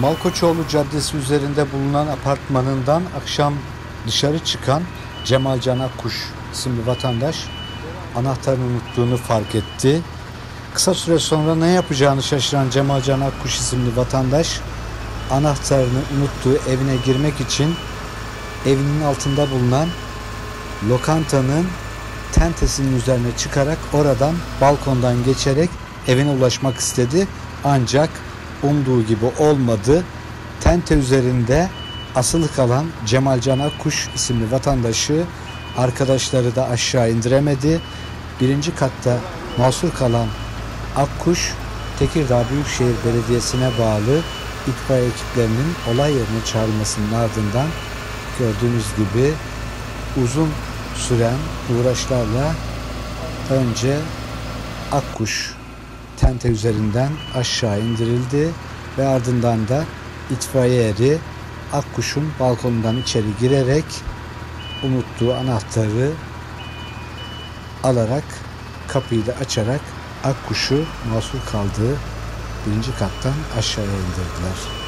Malkoçoğlu Caddesi üzerinde bulunan apartmanından akşam dışarı çıkan Cemal Can Akkuş isimli vatandaş anahtarını unuttuğunu fark etti. Kısa süre sonra ne yapacağını şaşıran Cemal Can Akkuş isimli vatandaş anahtarını unuttuğu evine girmek için evinin altında bulunan lokantanın tentesinin üzerine çıkarak oradan balkondan geçerek evine ulaşmak istedi. Ancak umduğu gibi olmadı. Tente üzerinde asılı kalan Cemal Can Akkuş isimli vatandaşı arkadaşları da aşağı indiremedi. Birinci katta mahsur kalan Akkuş Tekirdağ Büyükşehir Belediyesi'ne bağlı itfaiye ekiplerinin olay yerine çağrılmasının ardından gördüğünüz gibi uzun süren uğraşlarla önce Akkuş tente üzerinden aşağı indirildi ve ardından da itfaiye eri Akkuş'un balkonundan içeri girerek unuttuğu anahtarı alarak kapıyı da açarak Akkuş'u mahsur kaldığı birinci kattan aşağıya indirdiler.